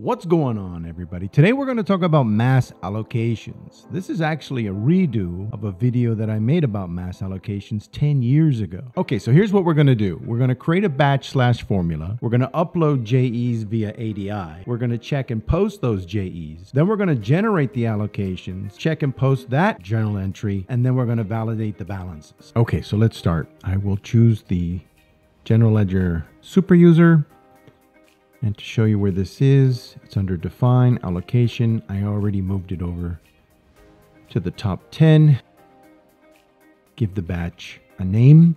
What's going on, everybody? Today we're going to talk about mass allocations. This is actually a redo of a video that I made about mass allocations 10 years ago. Okay, so here's what we're going to do. We're going to create a batch slash formula. We're going to upload JEs via ADI. We're going to check and post those JEs. Then we're going to generate the allocations, check and post that journal entry, and then we're going to validate the balances. Okay, so let's start. I will choose the General Ledger super user. And to show you where this is, it's under define, allocation. I already moved it over to the top 10. Give the batch a name.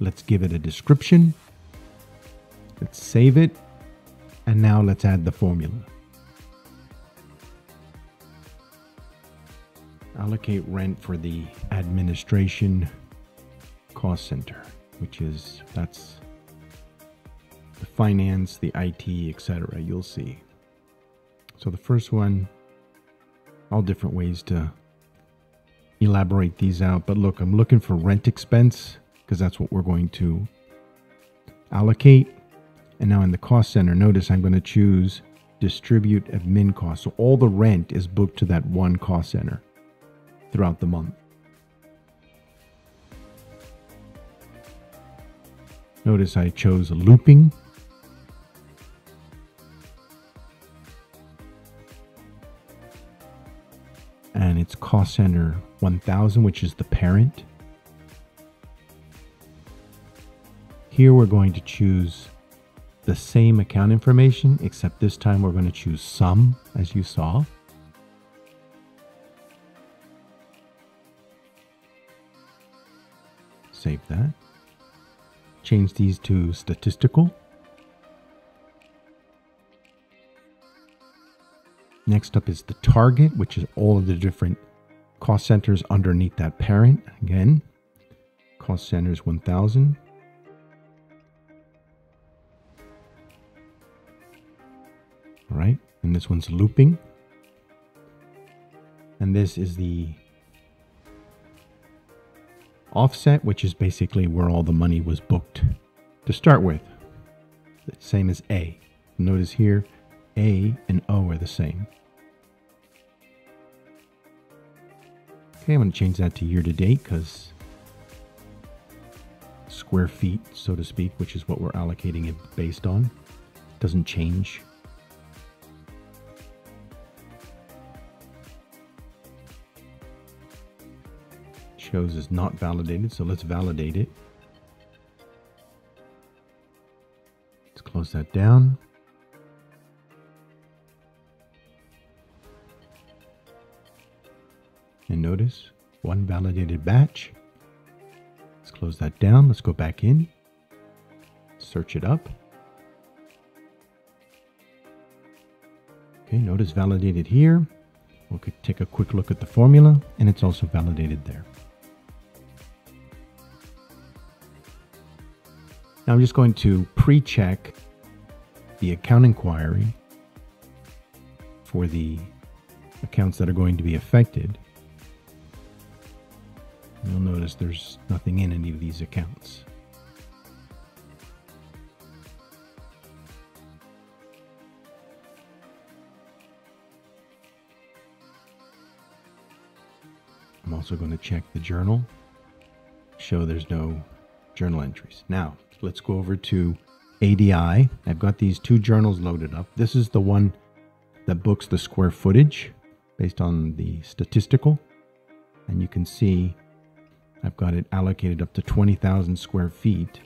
Let's give it a description. Let's save it. And now let's add the formula. Allocate rent for the administration cost center, which is, that's the finance, the IT, etc. You'll see. So the first one, all different ways to elaborate these out. But look, I'm looking for rent expense because that's what we're going to allocate. And now in the cost center, notice I'm going to choose distribute admin cost. So all the rent is booked to that one cost center throughout the month. Notice I chose looping cost center 1000, which is the parent. Here we're going to choose the same account information, except this time we're going to choose sum, as you saw. Save that. Change these to statistical. Next up is the target, which is all of the different cost centers underneath that parent. Again, cost centers 1000. All right, and this one's looping. And this is the offset, which is basically where all the money was booked to start with. The same as A. Notice here, A and O are the same. Okay, I'm going to change that to year to date because square feet, so to speak, which is what we're allocating it based on, doesn't change. Shows is not validated, so let's validate it. Let's close that down. And notice one validated batch. Let's close that down. Let's go back in, search it up. Okay, notice validated here. We'll take a quick look at the formula and it's also validated there. Now I'm just going to pre-check the account inquiry for the accounts that are going to be affected. You'll notice there's nothing in any of these accounts. I'm also going to check the journal, show there's no journal entries. Now, let's go over to ADI. I've got these two journals loaded up. This is the one that books the square footage based on the statistical. And you can see I've got it allocated up to 20,000 square feet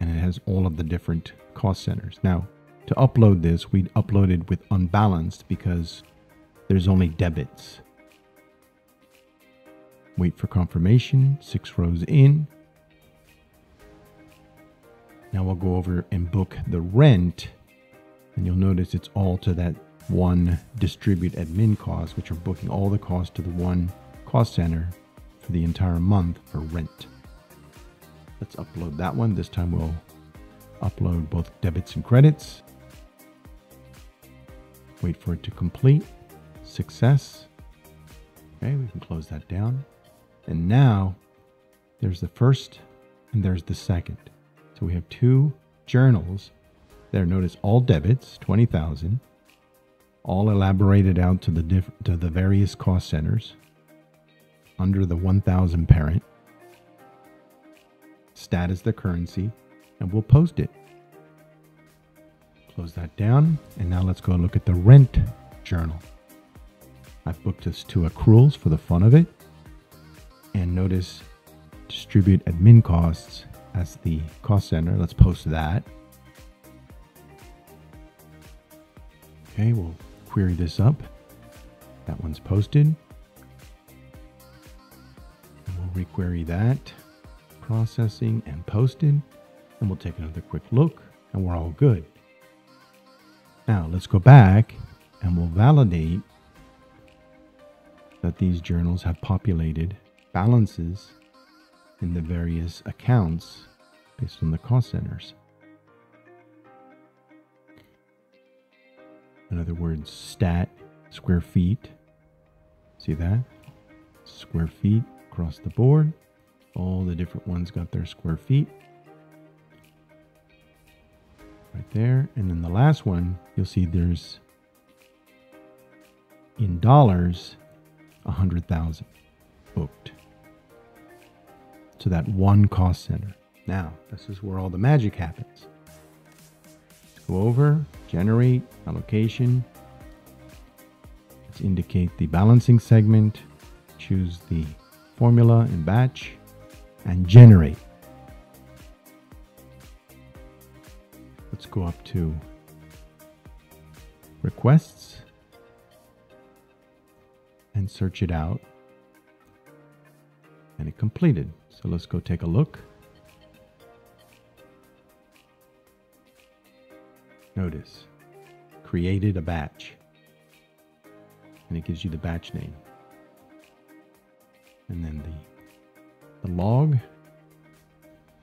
and it has all of the different cost centers. Now, to upload this, we'd uploaded with unbalanced because there's only debits. Wait for confirmation, six rows in. Now we'll go over and book the rent and you'll notice it's all to that one distribute admin cost, which are booking all the costs to the one cost center for the entire month for rent. Let's upload that one. This time we'll upload both debits and credits. Wait for it to complete. Success. Okay, we can close that down. And now there's the first and there's the second. So we have two journals that There, notice all debits, 20,000, all elaborated out to the diff- to the various cost centers under the 1000 parent. Stat is the currency, and we'll post it. Close that down, and now let's go look at the rent journal. I've booked this to accruals for the fun of it. And notice distribute admin costs as the cost center. Let's post that. Okay, we'll query this up. That one's posted. Requery that. Processing and posted. And we'll take another quick look and we're all good. Now let's go back and we'll validate that these journals have populated balances in the various accounts based on the cost centers. In other words, stat, square feet. See that? Square feet across the board. All the different ones got their square feet. Right there. And then the last one, you'll see there's in dollars, a hundred thousand booked to that one cost center. Now, this is where all the magic happens. Let's go over, generate, allocation. Let's indicate the balancing segment, choose the formula and batch, and generate. Let's go up to requests and search it out. And it completed. So let's go take a look. Notice, created a batch. And it gives you the batch name. And then the, the log.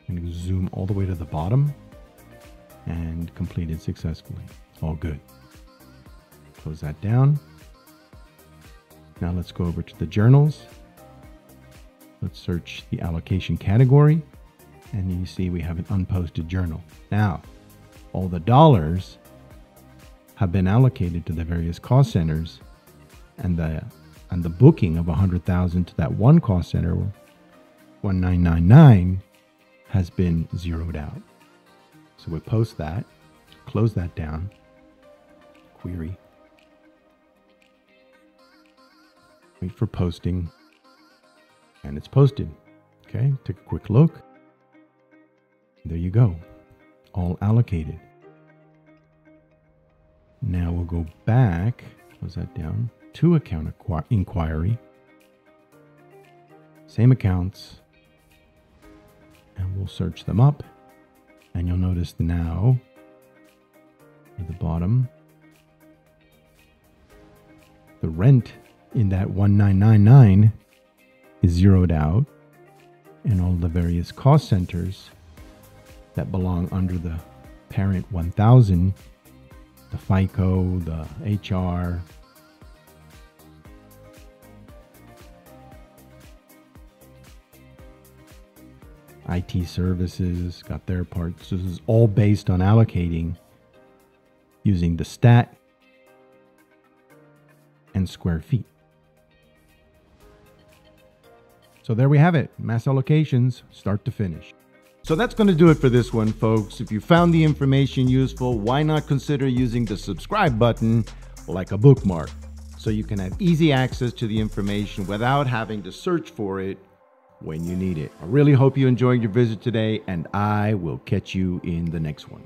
And zoom all the way to the bottom. And completed successfully. All good. Close that down. Now let's go over to the journals. Let's search the allocation category. And you see we have an unposted journal. Now, all the dollars have been allocated to the various cost centers and the and the booking of 100,000 to that one cost center 1999 has been zeroed out. So we post that, close that down, query wait for posting, and it's posted. Okay, take a quick look. There you go, all allocated. Now we'll go back, close that down, to account inquiry. Same accounts, and we'll search them up. And you'll notice now at the bottom, the rent in that 1999 is zeroed out and all the various cost centers that belong under the parent 1000 the FICO, the HR, IT services got their parts. This is all based on allocating using the stat and square feet. So there we have it, mass allocations, start to finish. So that's going to do it for this one, folks. If you found the information useful, why not consider using the subscribe button like a bookmark so you can have easy access to the information without having to search for it when you need it. I really hope you enjoyed your visit today, and I will catch you in the next one.